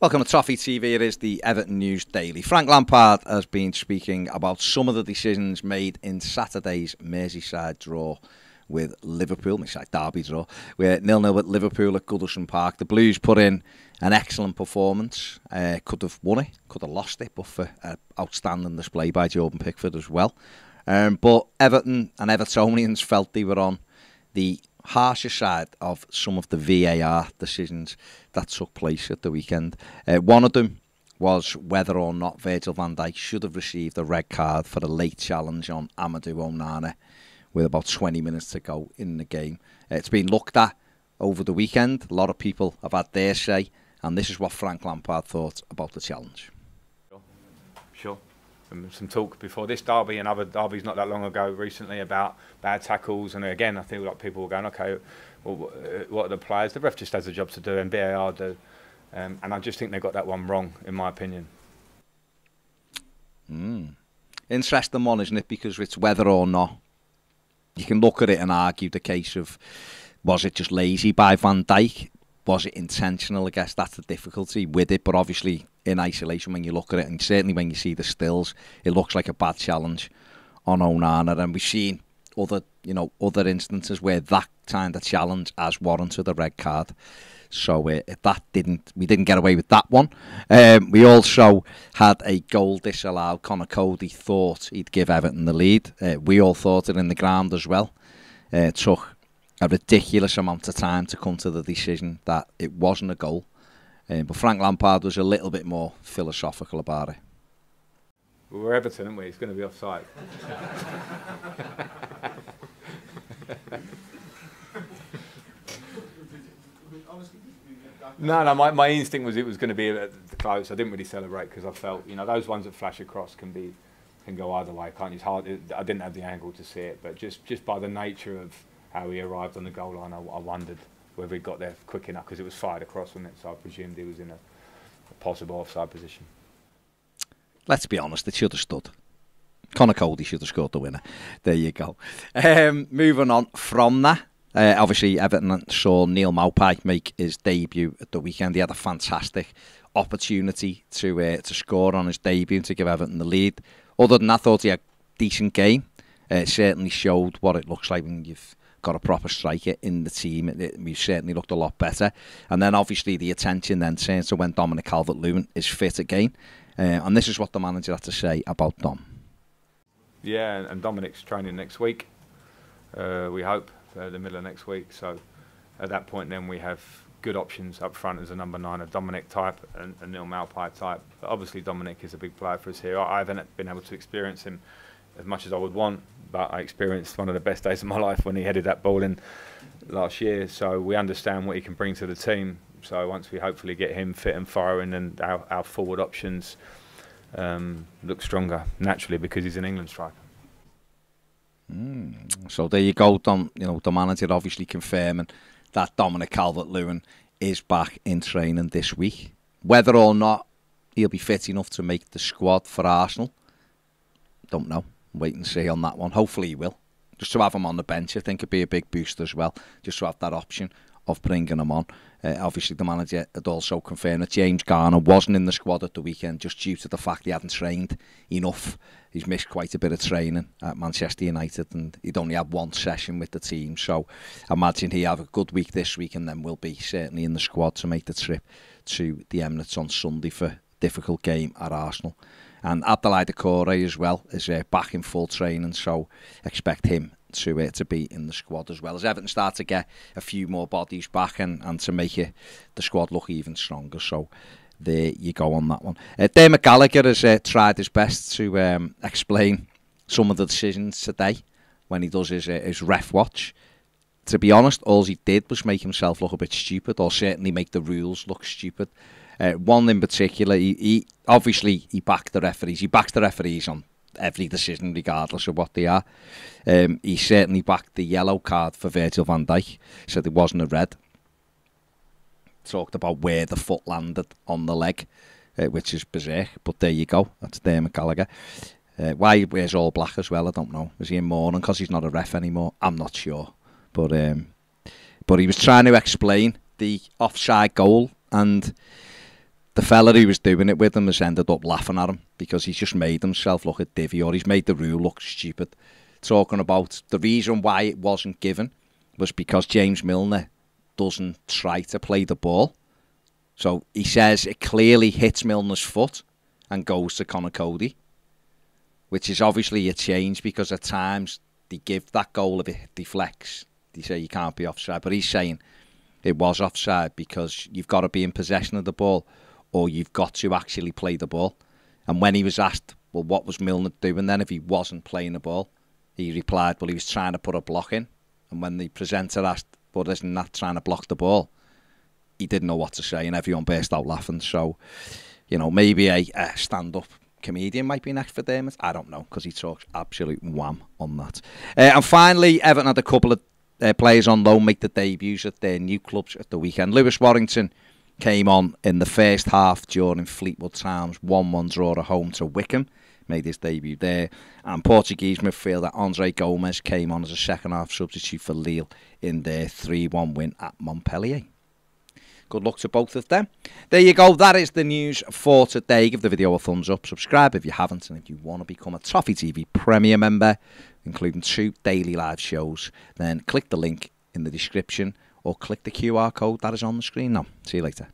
Welcome to Toffee TV. It is the Everton News Daily. Frank Lampard has been speaking about some of the decisions made in Saturday's Merseyside draw with Liverpool, Merseyside Derby draw, where nil-nil at Liverpool at Goodison Park. The Blues put in an excellent performance. Uh, could have won it, could have lost it, but for an outstanding display by Jordan Pickford as well. Um, but Everton and Evertonians felt they were on the harsher side of some of the VAR decisions that took place at the weekend. Uh, one of them was whether or not Virgil van Dijk should have received a red card for a late challenge on Amadou Onana with about 20 minutes to go in the game. Uh, it's been looked at over the weekend. A lot of people have had their say, and this is what Frank Lampard thought about the challenge. Sure. sure some talk before this derby and other derbies not that long ago recently about bad tackles. And again, I feel like people were going, okay, well, what are the players? The ref just has a job to do, and VAR do. Um, and I just think they got that one wrong, in my opinion. Mm. Interesting one, isn't it? Because it's whether or not you can look at it and argue the case of was it just lazy by Van Dijk? Was it intentional? I guess that's the difficulty with it. But obviously, in isolation when you look at it, and certainly when you see the stills, it looks like a bad challenge on Onana. And we've seen other, you know, other instances where that kind of challenge has warranted a red card. So uh, that didn't, we didn't get away with that one. Um, we also had a goal disallowed. Conor Coady thought he'd give Everton the lead. Uh, we all thought it in the ground as well. Uh, it took a ridiculous amount of time to come to the decision that it wasn't a goal. Um, but Frank Lampard was a little bit more philosophical about it. Well, we're Everton, aren't we? It's going to be offside. no, no. My, my instinct was it was going to be close. I didn't really celebrate because I felt, you know, those ones that flash across can be can go either way. Can't use hard. I didn't have the angle to see it, but just just by the nature of how he arrived on the goal line, I, I wondered whether he got there quick enough because it was fired across, wasn't it? So I presumed he was in a, a possible offside position. Let's be honest, it should have stood. Conor Coady should have scored the winner. There you go. Um, moving on from that, uh, obviously Everton saw Neal Maupay make his debut at the weekend. He had a fantastic opportunity to uh, to score on his debut to give Everton the lead. Other than that, I thought he had a decent game. Uh, certainly showed what it looks like when you've got a proper striker in the team. We certainly looked a lot better. And then obviously the attention then turns to when Dominic Calvert-Lewin is fit again. Uh, and this is what the manager had to say about Dom. Yeah, and Dominic's training next week. Uh, we hope uh, the middle of next week. So at that point, then we have good options up front as a number nine, a Dominic type and a Neal Maupay type. But obviously, Dominic is a big player for us here. I haven't been able to experience him as much as I would want but I experienced one of the best days of my life when he headed that ball in last year. So we understand what he can bring to the team. So once we hopefully get him fit and firing, and our, our forward options um, look stronger naturally because he's an England striker. Mm. So there you go, Dom. You know the manager obviously confirming that Dominic Calvert-Lewin is back in training this week. Whether or not he'll be fit enough to make the squad for Arsenal, don't know wait and see on that one. Hopefully he will. Just to have him on the bench, I think, it'd be a big boost as well. Just to have that option of bringing him on. Uh, obviously, the manager had also confirmed that James Garner wasn't in the squad at the weekend just due to the fact he hadn't trained enough. He's missed quite a bit of training at Manchester United and he'd only had one session with the team. So imagine he have a good week this week and then will be certainly in the squad to make the trip to the Emirates on Sunday for difficult game at Arsenal. And Abdoulaye Doucouré as well is uh, back in full training, so expect him to uh, to be in the squad as well as Everton start to get a few more bodies back and, and to make it, the squad look even stronger. So there you go on that one. Uh, Dermot Gallagher has uh, tried his best to um, explain some of the decisions today when he does his, uh, his ref watch. To be honest, all he did was make himself look a bit stupid, or certainly make the rules look stupid. Uh, one in particular, he, he obviously he backed the referees. He backs the referees on every decision, regardless of what they are. Um, he certainly backed the yellow card for Virgil van Dijk. Said it wasn't a red. Talked about where the foot landed on the leg, uh, which is berserk. But there you go. That's Dermot Gallagher. Uh, why he wears all black as well, I don't know. Is he in mourning because he's not a ref anymore? I'm not sure. But um, but he was trying to explain the offside goal and the fella who was doing it with him has ended up laughing at him because he's just made himself look a divvy or he's made the rule look stupid. Talking about the reason why it wasn't given was because James Milner doesn't try to play the ball. So he says it clearly hits Milner's foot and goes to Conor Coady, which is obviously a change because at times they give that goal if it deflects. They say you can't be offside, but he's saying it was offside because you've got to be in possession of the ball or you've got to actually play the ball. And when he was asked, well, what was Milner doing then if he wasn't playing the ball? He replied, well, he was trying to put a block in. And when the presenter asked, well, isn't that trying to block the ball? He didn't know what to say and everyone burst out laughing. So, you know, maybe a, a stand-up comedian might be next for Dermot. I don't know because he talks absolute wham on that. Uh, and finally, Everton had a couple of uh, players on loan make the debuts at their new clubs at the weekend. Lewis Warrington came on in the first half during Fleetwood Town's 1 1 draw at home to Wycombe. Made his debut there. And Portuguese midfielder Andre Gomes came on as a second half substitute for Lille in their 3 1 win at Montpellier. Good luck to both of them. There you go. That is the news for today. Give the video a thumbs up. Subscribe if you haven't. And if you want to become a Toffee TV Premier member, including two daily live shows, then click the link in the description or click the QR code that is on the screen now. See you later.